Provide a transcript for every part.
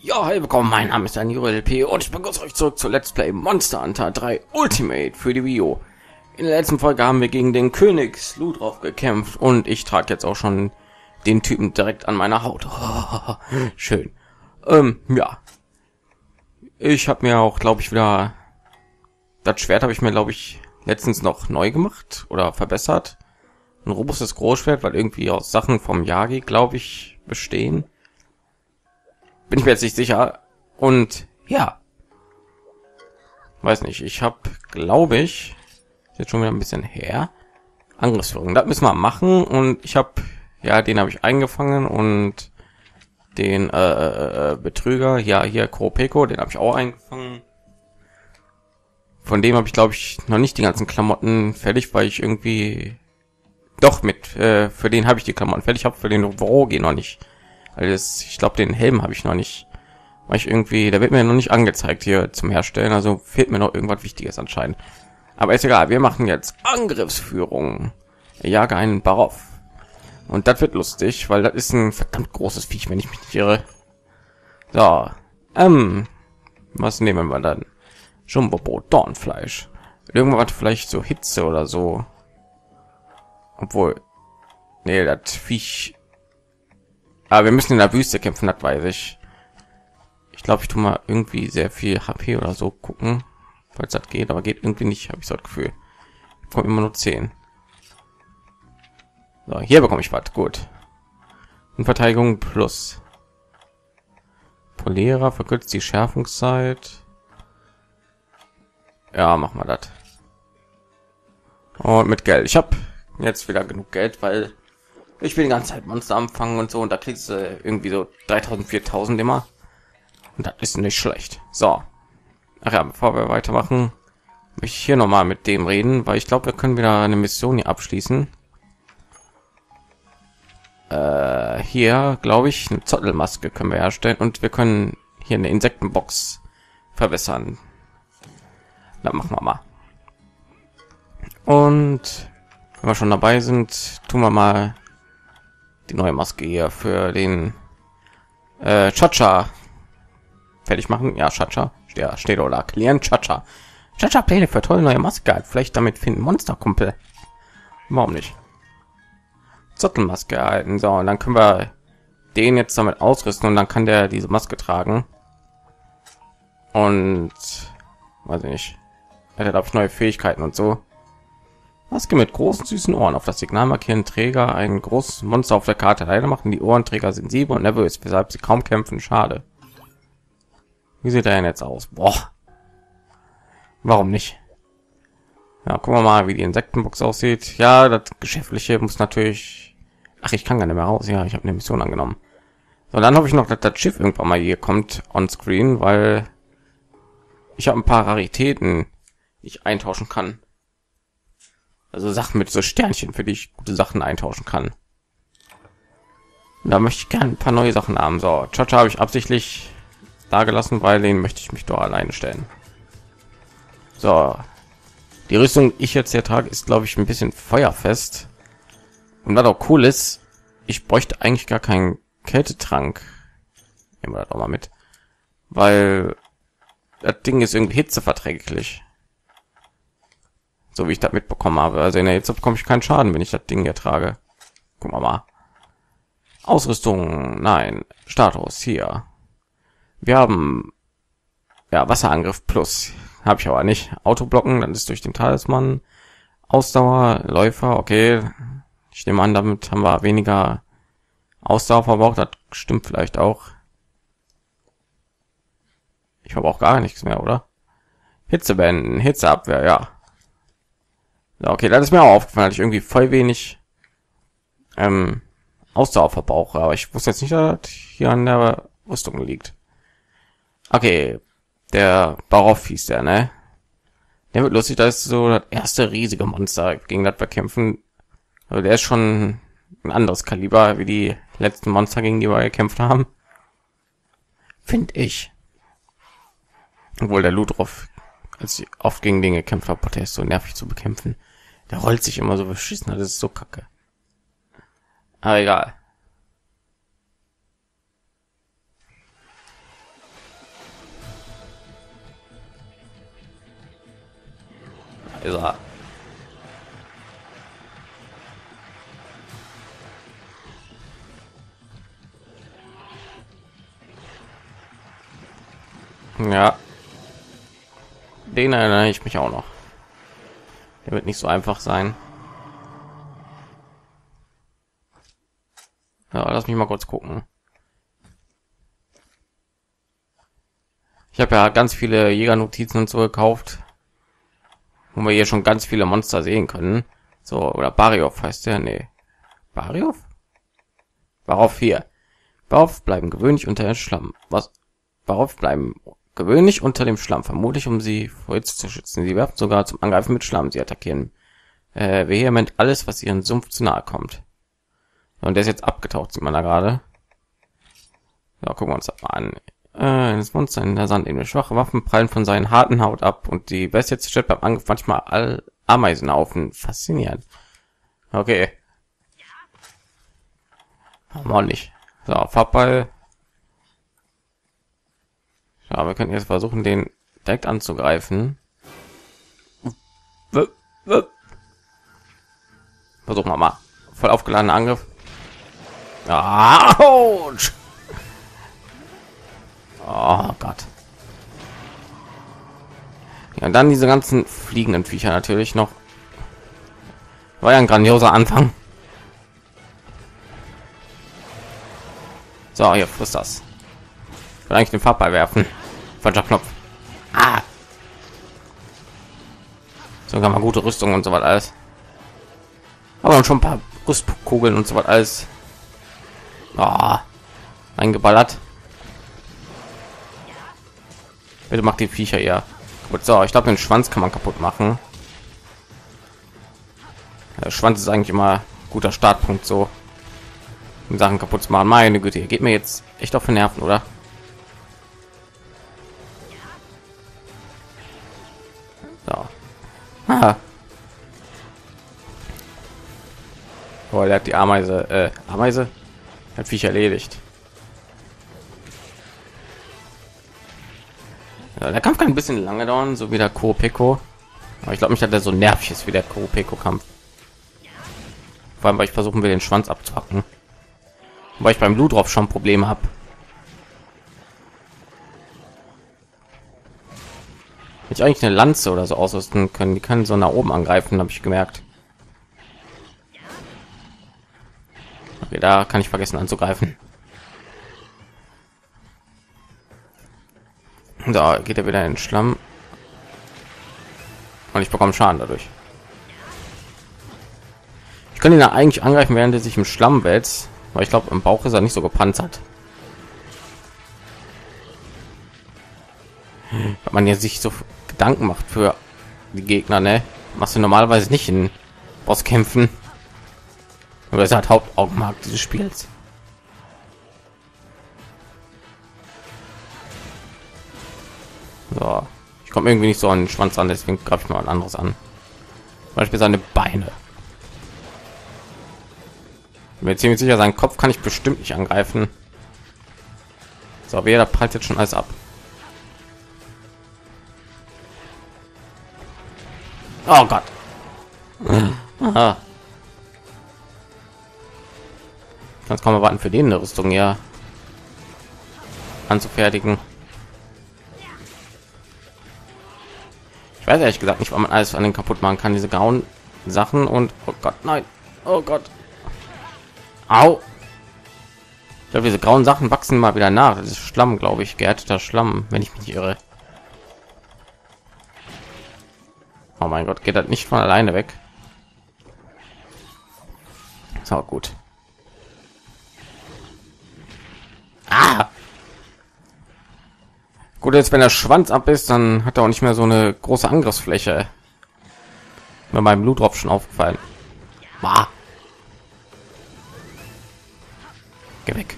Ja, hi, willkommen, mein Name ist Daniel LP und ich begrüße euch zurück zu Let's Play Monster Hunter 3 Ultimate für die Wii U. In der letzten Folge haben wir gegen den König Sludrov gekämpft und ich trage jetzt auch schon den Typen direkt an meiner Haut. Schön. Ähm, ja. Ich habe mir auch, glaube ich, wieder... Das Schwert habe ich mir, glaube ich, letztens noch neu gemacht oder verbessert. Ein robustes Großschwert, weil irgendwie aus Sachen vom Yagi, glaube ich, bestehen bin ich mir jetzt nicht sicher. Und ja, weiß nicht. Ich habe, glaube ich, jetzt schon wieder ein bisschen her. Angriffsführung, das müssen wir machen. Und ich habe, ja, den habe ich eingefangen und den äh, äh, äh Betrüger, ja, hier Koropeko, den habe ich auch eingefangen. Von dem habe ich, glaube ich, noch nicht die ganzen Klamotten fertig, weil ich irgendwie doch mit äh, für den habe ich die Klamotten fertig, habe für den Rogi noch nicht weil das, ich glaube, den Helm habe ich noch nicht. Weil ich irgendwie, der wird mir noch nicht angezeigt hier zum Herstellen. Also fehlt mir noch irgendwas Wichtiges anscheinend. Aber ist egal, wir machen jetzt Angriffsführung. Ich jage einen Barov. Und das wird lustig, weil das ist ein verdammt großes Viech, wenn ich mich nicht irre. So, ähm, was nehmen wir dann? Jumbo Dornfleisch. Irgendwas vielleicht so Hitze oder so. Obwohl, nee, das Viech aber wir müssen in der Wüste kämpfen, das weiß ich. Ich glaube, ich tue mal irgendwie sehr viel HP oder so gucken, falls das geht, aber geht irgendwie nicht, habe ich so das Gefühl. Ich bekomme immer nur 10. So, hier bekomme ich was, gut. Und Verteidigung plus. Polierer verkürzt die Schärfungszeit. Ja, machen wir das. Und mit Geld. Ich habe jetzt wieder genug Geld, weil ich will die ganze Zeit Monster anfangen und so und da kriegst du irgendwie so 3000 4000 immer. Und das ist nicht schlecht. So. Ach ja bevor wir weitermachen möchte ich hier noch mal mit dem reden weil ich glaube wir können wieder eine mission hier abschließen. Äh, hier glaube ich eine zottelmaske können wir herstellen und wir können hier eine insektenbox verbessern dann machen wir mal. Und wenn wir schon dabei sind tun wir mal die neue Maske hier für den äh, Chacha fertig machen. Ja, Chacha. Ja, steht oder Klient Chacha. Chacha Pläne für tolle neue Maske. Vielleicht damit finden Monsterkumpel. Warum nicht? Zottelmaske erhalten. So, und dann können wir den jetzt damit ausrüsten und dann kann der diese Maske tragen. Und weiß ich nicht. Er hat ich neue Fähigkeiten und so. Maske mit großen süßen Ohren. Auf das Signal markieren Träger ein großes Monster auf der Karte. Leider machen die Ohrenträger sensibel und nervös, weshalb sie kaum kämpfen. Schade. Wie sieht er denn jetzt aus? Boah. Warum nicht? Ja, gucken wir mal, wie die Insektenbox aussieht. Ja, das Geschäftliche muss natürlich... Ach, ich kann gar nicht mehr raus. Ja, ich habe eine Mission angenommen. So, dann hoffe ich noch, dass das Schiff irgendwann mal hier kommt on Screen, weil ich habe ein paar Raritäten, die ich eintauschen kann. Also Sachen mit so Sternchen, für die ich gute Sachen eintauschen kann. Da möchte ich gerne ein paar neue Sachen haben. So, Chacha habe ich absichtlich da gelassen, weil den möchte ich mich doch alleine stellen. So, die Rüstung, ich jetzt hier trage, ist glaube ich ein bisschen feuerfest. Und was auch cool ist, ich bräuchte eigentlich gar keinen Kältetrank. Nehmen wir das auch mal mit, weil das Ding ist irgendwie hitzeverträglich so wie ich das mitbekommen habe. Also in der Hitze bekomme ich keinen Schaden, wenn ich das Ding hier trage. Gucken wir mal. Ausrüstung, nein. Status hier. Wir haben ja Wasserangriff plus. Habe ich aber nicht. Autoblocken, dann ist durch den Talisman. Ausdauer, Läufer, okay. Ich nehme an, damit haben wir weniger Ausdauer verbraucht. Das stimmt vielleicht auch. Ich habe auch gar nichts mehr, oder? Hitzebänden, Hitzeabwehr, ja. Okay, das ist mir auch aufgefallen, dass ich irgendwie voll wenig ähm, Ausdauer verbrauche, aber ich wusste jetzt nicht, dass hier an der Rüstung liegt. Okay, der Baroff hieß der, ne? Der wird lustig, das ist so das erste riesige Monster, gegen das wir kämpfen. Also der ist schon ein anderes Kaliber wie die letzten Monster, gegen die wir gekämpft haben. Finde ich. Obwohl der Ludroff, als ich oft gegen den gekämpft habe, der ist so nervig zu bekämpfen. Der rollt sich immer so beschissen, das ist so kacke. Aber egal. Ist er. Ja. Den erinnere ich mich auch noch. Der wird nicht so einfach sein. Ja, lass mich mal kurz gucken. Ich habe ja ganz viele Jägernotizen und so gekauft, wo wir hier schon ganz viele Monster sehen können. So, oder Bariov heißt der? Nee. Bariov? Barauf hier. Barauf bleiben gewöhnlich unter den Schlamm. Was? Barauf bleiben gewöhnlich unter dem Schlamm, vermutlich um sie vor Hitze zu schützen. Sie werfen sogar zum Angreifen mit Schlamm. Sie attackieren äh, vehement alles, was ihren Sumpf zu nahe kommt. Und der ist jetzt abgetaucht, sieht man da gerade. Ja, gucken wir uns das mal an. Äh, das Monster in der Sand, schwache Waffen prallen von seinen harten Haut ab und die Bestie zerstört beim Angriff manchmal all Ameisenhaufen. Faszinierend. Okay. Haben wir nicht. So, Farbball. Ja, wir können jetzt versuchen, den direkt anzugreifen. Versuchen wir mal. Voll aufgeladener Angriff. Autsch! Oh Gott. Ja, und dann diese ganzen fliegenden Viecher natürlich noch. War ja ein grandioser Anfang. So, hier frisst das. Will eigentlich den Farbball werfen. Falscher Knopf. Ah. Sogar mal gute Rüstung und so was alles. Aber schon ein paar Rüstkugeln und so was alles Oh, eingeballert. Bitte macht die Viecher ja. Gut, so, ich glaube, den Schwanz kann man kaputt machen. Der Schwanz ist eigentlich immer guter Startpunkt so. Um Sachen kaputt zu machen. Meine Güte, geht mir jetzt echt auf den Nerven, oder? Ah. Oh, er hat die Ameise, äh, Ameise, hat Viech erledigt. Ja, der Kampf kann ein bisschen lange dauern, so wie der Kopeko. Aber ich glaube nicht, dass er so nervig ist wie der Kopeko-Kampf. Vor allem, weil ich versuchen will, den Schwanz abzuhacken. Weil ich beim Blutrop schon Probleme habe. Ich eigentlich eine Lanze oder so ausrüsten können. Die kann so nach oben angreifen, habe ich gemerkt. Okay, da kann ich vergessen anzugreifen. Da geht er wieder in den Schlamm. Und ich bekomme Schaden dadurch. Ich kann ihn da eigentlich angreifen, während er sich im Schlamm wälzt. Weil ich glaube, im Bauch ist er nicht so gepanzert. Wenn man ja sich so Gedanken macht für die Gegner, ne? Machst du normalerweise nicht in Bosskämpfen. Aber es hat Hauptaugenmerk dieses Spiels. So. Ich komme irgendwie nicht so an den Schwanz an, deswegen greife ich mal ein anderes an. Beispiel seine Beine. Mir ziemlich sicher, seinen Kopf kann ich bestimmt nicht angreifen. So, wer prallt jetzt schon alles ab. Oh Gott. Ah. Sonst kann man warten für den eine Rüstung ja anzufertigen. Ich weiß ehrlich gesagt nicht, wann man alles an den kaputt machen kann, diese grauen Sachen und oh Gott, nein, oh Gott, au. Ich glaube, diese grauen Sachen wachsen mal wieder nach. Das ist Schlamm, glaube ich, geerdeter Schlamm, wenn ich mich irre. Oh mein Gott, geht das nicht von alleine weg? So gut. Ah! Gut, jetzt wenn der Schwanz ab ist, dann hat er auch nicht mehr so eine große Angriffsfläche. Mir meinem Blutrop schon aufgefallen. Bah. Geh weg.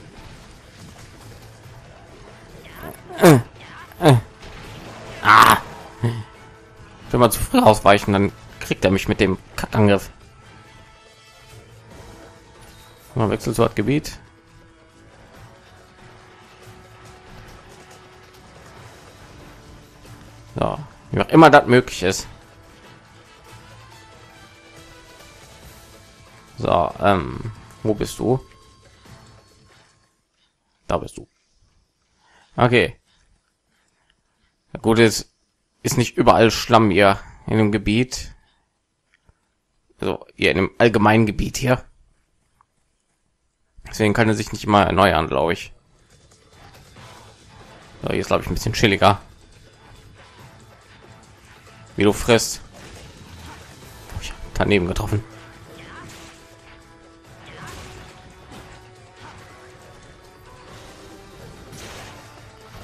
Äh, äh. Ah. Wenn man zu früh ausweichen, dann kriegt er mich mit dem Kackangriff. Man wechselt zu Gebiet. Ja, wie auch immer das möglich ist. So, ähm, wo bist du? Da bist du. Okay. Gut ist, ist nicht überall Schlamm hier in dem Gebiet. Also hier in dem allgemeinen Gebiet hier. Deswegen kann er sich nicht immer erneuern, glaube ich. So, hier ist glaube ich ein bisschen chilliger. Wie du frisst. Ich hab daneben getroffen.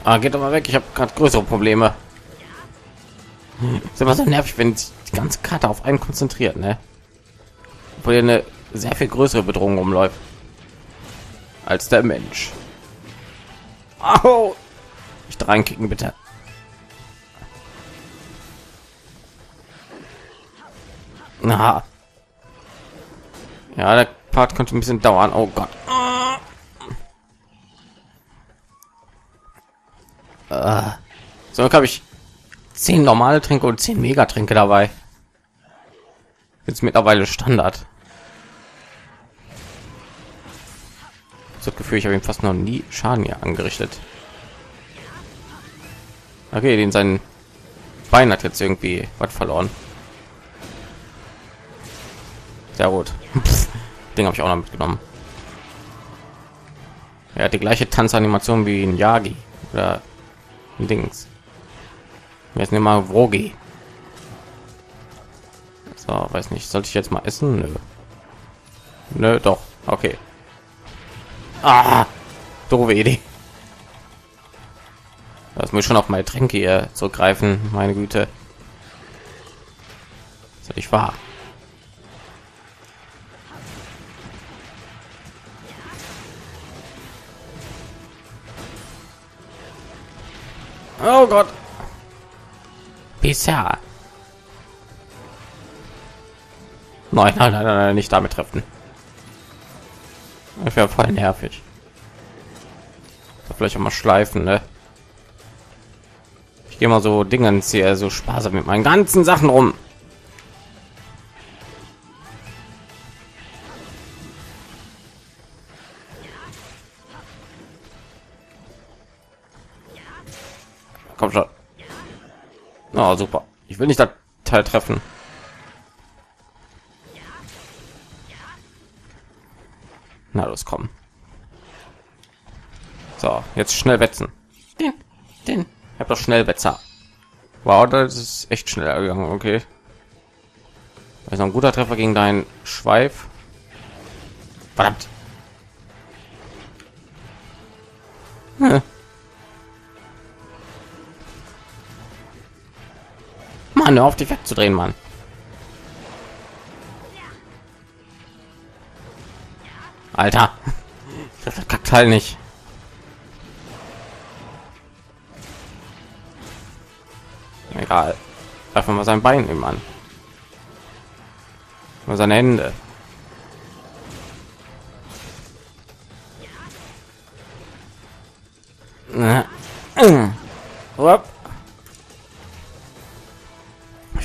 Ah, geht doch mal weg. Ich habe gerade größere Probleme. Ist immer so nervig, wenn sich die ganze Karte auf einen konzentriert, ne? Obwohl eine sehr viel größere Bedrohung rumläuft als der Mensch. Au! Nicht reinkicken, bitte. Na. Ja, der Part könnte ein bisschen dauern. Oh Gott. So habe ich zehn normale Tränke und zehn Megatränke dabei. Jetzt mittlerweile Standard. Das Gefühl, ich habe ihm fast noch nie Schaden hier angerichtet. Okay, den sein Bein hat jetzt irgendwie was verloren. Sehr gut. Den habe ich auch noch mitgenommen. Er hat die gleiche Tanzanimation wie ein Yagi oder ein Dings. Jetzt nehmen wir Wogi. So, weiß nicht, sollte ich jetzt mal essen? Nö. Nö, doch. Okay. Ah, doofe Idee. Das muss schon auf meine Tränke hier zurückgreifen. Meine Güte. Das ich wahr. Oh Gott. Bisher. Nein, nein, nein, nein, nicht damit treffen. Das wäre voll nervig. Vielleicht auch mal schleifen, ne? Ich gehe mal so Dingen hier so sparsam mit meinen ganzen Sachen rum. Ich will nicht das Teil treffen. Na, los, kommen. So, jetzt schnell wetzen. Den, den. Ich habe doch schnell Wetzer. Wow, das ist echt schnell gegangen. Okay. Ist ein guter Treffer gegen deinen Schweif. Verdammt. Hm. Mann, auf die wegzudrehen, Mann. Alter, das kackt halt nicht. Egal. Einfach mal sein Bein nehmen an. Mal seine Hände.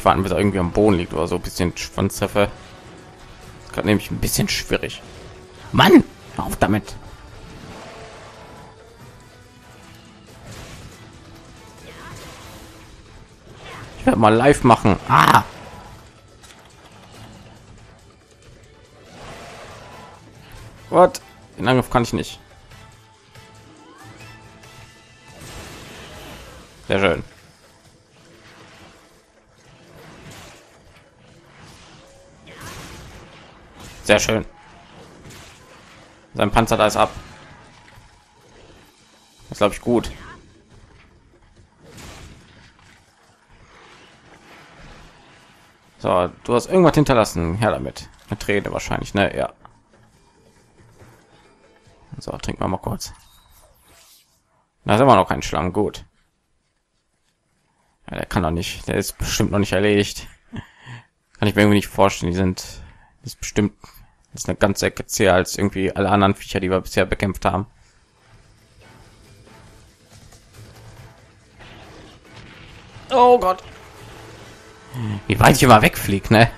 Ich warte, bis er irgendwie am Boden liegt oder so ein bisschen Schwanztreffer. Gerade nämlich ein bisschen schwierig. Mann, auf damit. Ich werde mal live machen. Ah. What? Den Angriff kann ich nicht. Sehr schön. Sehr schön. Sein Panzer da ist ab. Das glaube ich gut. So, du hast irgendwas hinterlassen. Her damit. Eine Träne wahrscheinlich, ne? Ja. So, trinken wir mal kurz. Da ist immer noch kein Schlamm. Gut. Ja, der kann doch nicht. Der ist bestimmt noch nicht erledigt. Kann ich mir irgendwie nicht vorstellen. Die sind ist bestimmt ist eine ganze Ecke zäher als irgendwie alle anderen Viecher, die wir bisher bekämpft haben. Oh Gott. Wie weit ich immer wegfliegt, ne?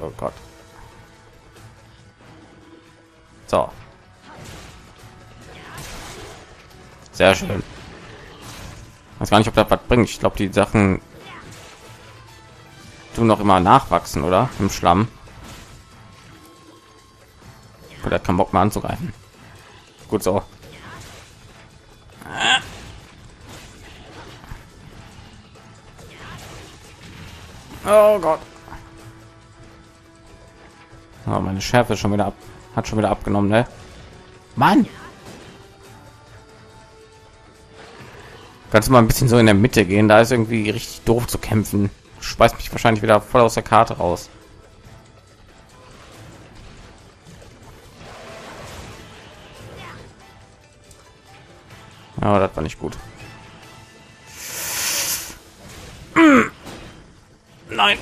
oh Gott. So. Sehr schön. Ich weiß gar nicht, ob das was bringt. Ich glaube, die Sachen tun noch immer nachwachsen, oder? Im Schlamm. Oder kann Bock mal anzugreifen. Gut so. Oh Gott. Oh, meine Schärfe schon wieder ab, hat schon wieder abgenommen, ne? Mann. Kannst du mal ein bisschen so in der Mitte gehen? Da ist irgendwie richtig doof zu kämpfen. Schmeißt mich wahrscheinlich wieder voll aus der Karte raus. Ja, das war nicht gut. Nein.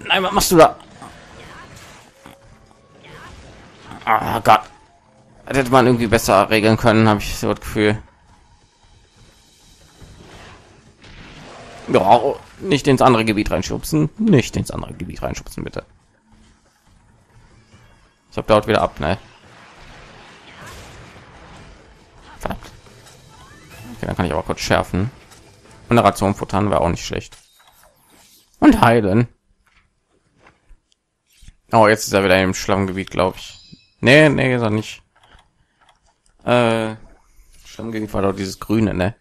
Nein, was machst du da? Ah Gott. Das hätte man irgendwie besser regeln können, habe ich so das Gefühl. Ja, nicht ins andere Gebiet reinschubsen, nicht ins andere Gebiet reinschubsen, bitte. Ich habe dort wieder ab, ne? Verdammt. Okay, dann kann ich aber kurz schärfen. Und eine Ration futtern wäre auch nicht schlecht. Und heilen. Oh, jetzt ist er wieder im Schlammgebiet, glaube ich. Nee, nee, ist er nicht. Äh, Schlammgebiet war doch dieses Grüne, ne?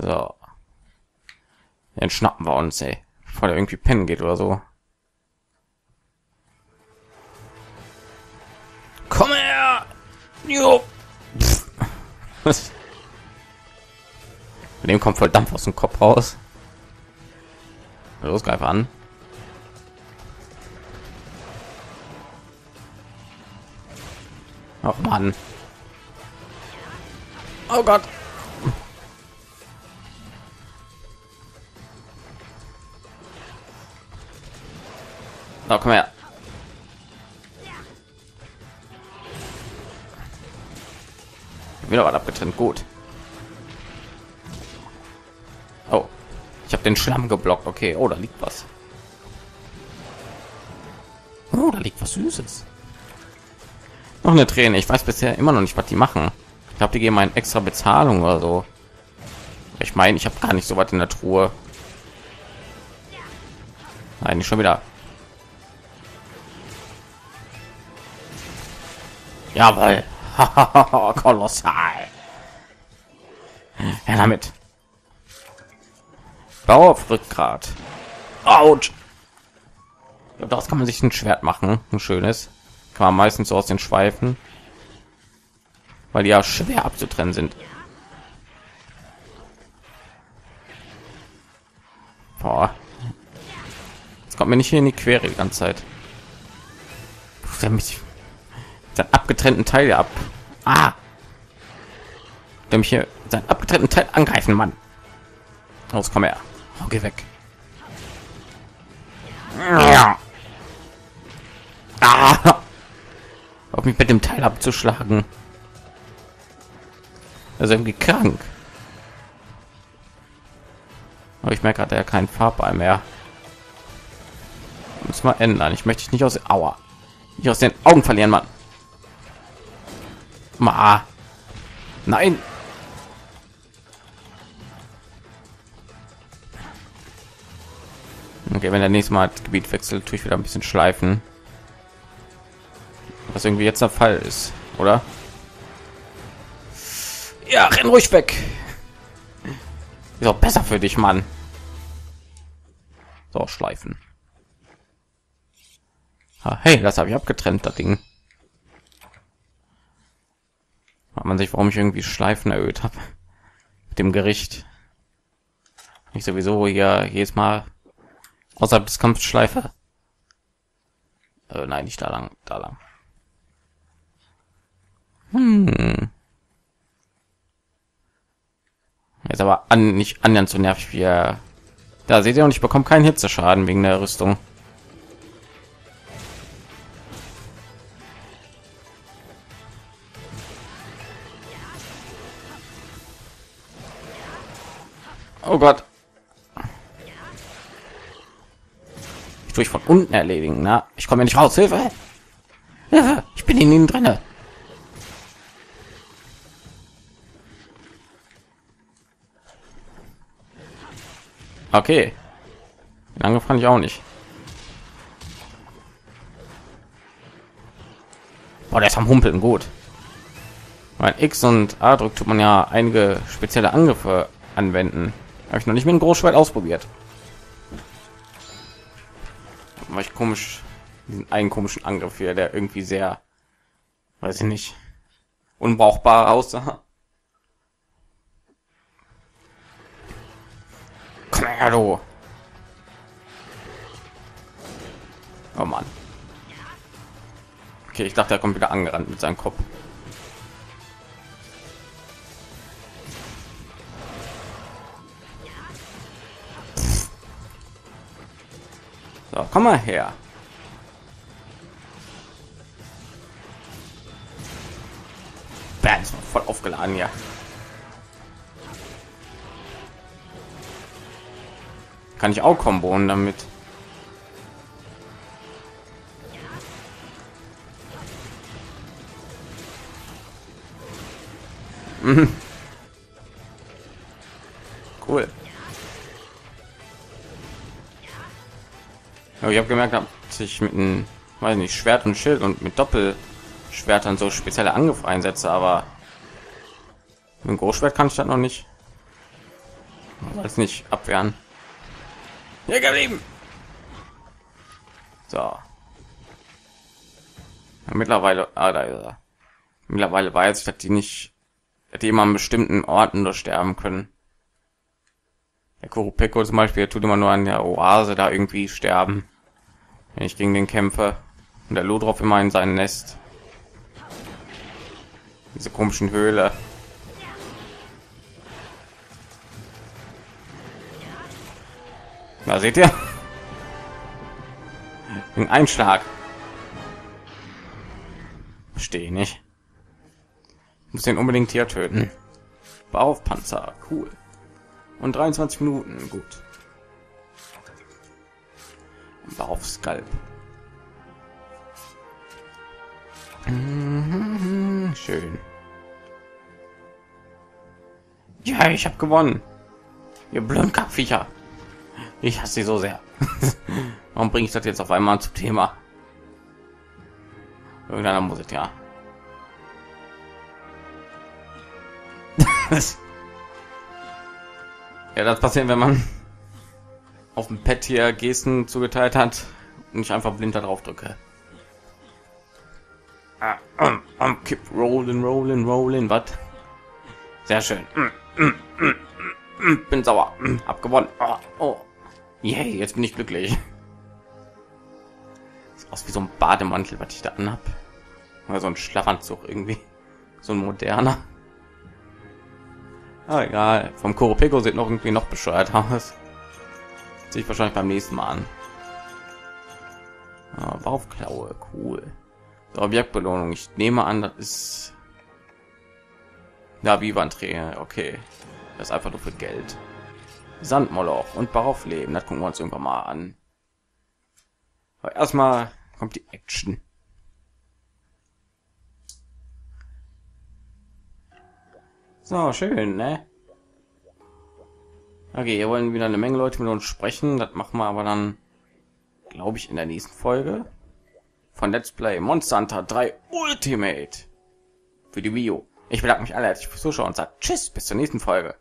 So. Den schnappen wir uns, ey. Bevor der irgendwie pennen geht oder so. Komm her! Jo! Mit dem kommt voll Dampf aus dem Kopf raus. Los, greif an. Ach man. Oh Gott. Na, komm her. Wieder was abgetrennt. Gut. Oh, ich habe den Schlamm geblockt. Okay. Oh, da liegt was. Oh, da liegt was Süßes. Noch eine Träne. Ich weiß bisher immer noch nicht, was die machen. Ich glaube, die geben eine extra Bezahlung oder so. Ich meine, ich habe gar nicht so was in der Truhe. Nein, schon wieder. Jawohl. Kolossal. Ja, damit. Bau auf Rückgrat. Autsch. Das kann man sich ein Schwert machen. Ein schönes. Kann man meistens so aus den Schweifen. Weil die ja schwer abzutrennen sind. Boah. Jetzt kommt mir nicht hier in die Quere die ganze Zeit. Der mich seinen abgetrennten Teil ab. Ah. Der mich hier seinen abgetrennten Teil angreifen, Mann. Los, komm her. Oh, geh weg. Ja. Ah. Auf mich mit dem Teil abzuschlagen. Ist irgendwie krank. Aber ich merke gerade ja keinen Farbball mehr. Muss mal ändern. Ich möchte nicht aus Aua. Nicht aus den Augen verlieren, Mann. Ma. Nein. Okay, wenn der nächste Mal das Gebiet wechselt, tue ich wieder ein bisschen schleifen. Was irgendwie jetzt der Fall ist, oder? Ja, renn ruhig weg. Ist auch besser für dich, Mann. So, schleifen. Ah, hey, das habe ich abgetrennt, das Ding hat man sich, warum ich irgendwie Schleifen erhöht habe mit dem Gericht. Ich sowieso hier jedes Mal außerhalb des Kampfs Schleife. Äh, nein, nicht da lang, da lang. Hm. Jetzt aber an, nicht annähernd so nervig wie er. Da seht ihr und ich bekomme keinen Hitzeschaden wegen der Rüstung. Oh Gott. ich von unten erledigen. Na, ich komme nicht raus. Hilfe! Hilfe! Ich bin in ihnen drinne. Okay. Lange fand ich auch nicht. Boah, der ist am Humpeln gut. Weil X und A drückt tut man ja einige spezielle Angriffe anwenden. Habe ich noch nicht mit dem Großschwert ausprobiert. War ich komisch, diesen einen komischen Angriff hier, der irgendwie sehr, weiß ich nicht, unbrauchbar aussah. Komm her, du. Oh Mann. Okay, ich dachte, er kommt wieder angerannt mit seinem Kopf. So, komm mal her. Bam, voll aufgeladen ja. Kann ich auch kombonen damit. Mhm. Ja, ich habe gemerkt, dass ich mit einem, weiß nicht, Schwert und Schild und mit Doppelschwertern so spezielle Angriffe einsetze, aber mit dem Großschwert kann ich das noch nicht. Als nicht abwehren. Hier geblieben. So. Ja, mittlerweile, ah, da ist er. Mittlerweile weiß ich, dass die nicht, dass die immer an bestimmten Orten nur sterben können. Der Kurupeko zum Beispiel tut immer nur an der Oase da irgendwie sterben, wenn ich gegen den kämpfe. Und der Ludroff immer in sein Nest. Diese komischen Höhle. Da seht ihr? Ein Einschlag. Verstehe nicht. Ich muss den unbedingt hier töten. Bauchpanzer, cool. Und 23 Minuten, gut. Auf Skalp. Schön. Ja, ich habe gewonnen. Ihr blöden Kackviecher. Ich hasse sie so sehr. Warum bringe ich das jetzt auf einmal zum Thema? Irgendeiner muss es ja. ja, das passiert, wenn man auf dem Pad hier Gesten zugeteilt hat und ich einfach blind darauf drücke. Ah, um, um, keep rolling, rolling, rolling, was? Sehr schön. Mm, mm, mm, bin sauer. Hab gewonnen. Oh, oh. Yay, jetzt bin ich glücklich. Sieht aus wie so ein Bademantel, was ich da anhab. Oder so ein Schlafanzug irgendwie. So ein moderner. Ah, egal. Vom Koropeko sieht noch irgendwie noch bescheuert aus. Sehe ich wahrscheinlich beim nächsten Mal an. Ah, Baufklaue, cool. So, Objektbelohnung. Ich nehme an, das ist ja, wie waren Träger? Okay, das ist einfach nur für Geld. Sandmoloch und Bauaufleben. Das gucken wir uns irgendwann mal an. Aber erstmal kommt die Action. So, schön, ne? Okay, hier wollen wieder eine Menge Leute mit uns sprechen. Das machen wir aber dann, glaube ich, in der nächsten Folge von Let's Play Monster Hunter 3 Ultimate für die Wii U. Ich bedanke mich alle herzlich fürs Zuschauen und sage Tschüss, bis zur nächsten Folge.